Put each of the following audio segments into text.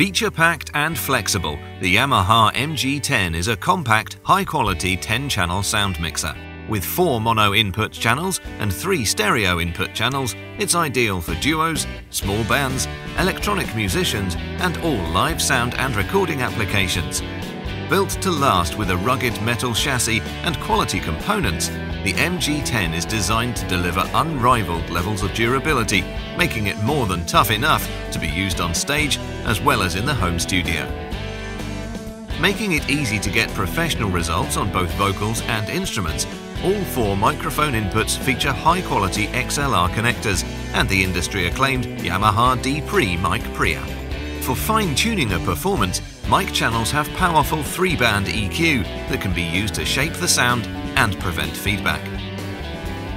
Feature-packed and flexible, the Yamaha MG10 is a compact, high-quality 10-channel sound mixer. With four mono input channels and three stereo input channels, it's ideal for duos, small bands, electronic musicians and all live sound and recording applications. Built to last with a rugged metal chassis and quality components, the MG10 is designed to deliver unrivaled levels of durability, making it more than tough enough to be used on stage as well as in the home studio. Making it easy to get professional results on both vocals and instruments, all four microphone inputs feature high-quality XLR connectors and the industry-acclaimed Yamaha D-Pre mic preamp. For fine-tuning a performance, mic channels have powerful three-band EQ that can be used to shape the sound and prevent feedback.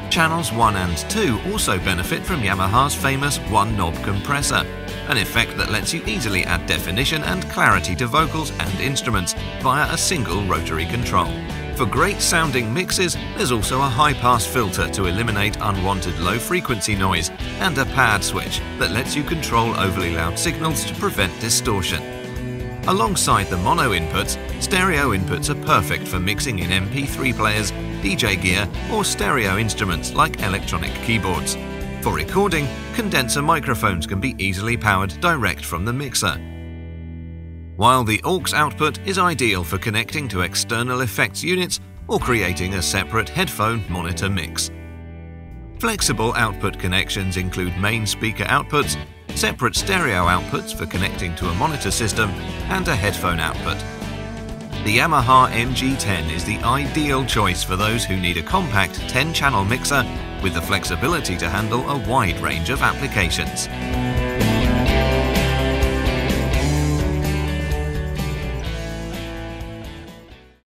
Channels 1 and 2 also benefit from Yamaha's famous one-knob compressor, an effect that lets you easily add definition and clarity to vocals and instruments via a single rotary control. For great sounding mixes, there's also a high-pass filter to eliminate unwanted low-frequency noise and a pad switch that lets you control overly loud signals to prevent distortion. Alongside the mono inputs, stereo inputs are perfect for mixing in MP3 players, DJ gear or stereo instruments like electronic keyboards. For recording, condenser microphones can be easily powered direct from the mixer while the aux output is ideal for connecting to external effects units or creating a separate headphone monitor mix. Flexible output connections include main speaker outputs, separate stereo outputs for connecting to a monitor system, and a headphone output. The Yamaha MG10 is the ideal choice for those who need a compact 10-channel mixer with the flexibility to handle a wide range of applications.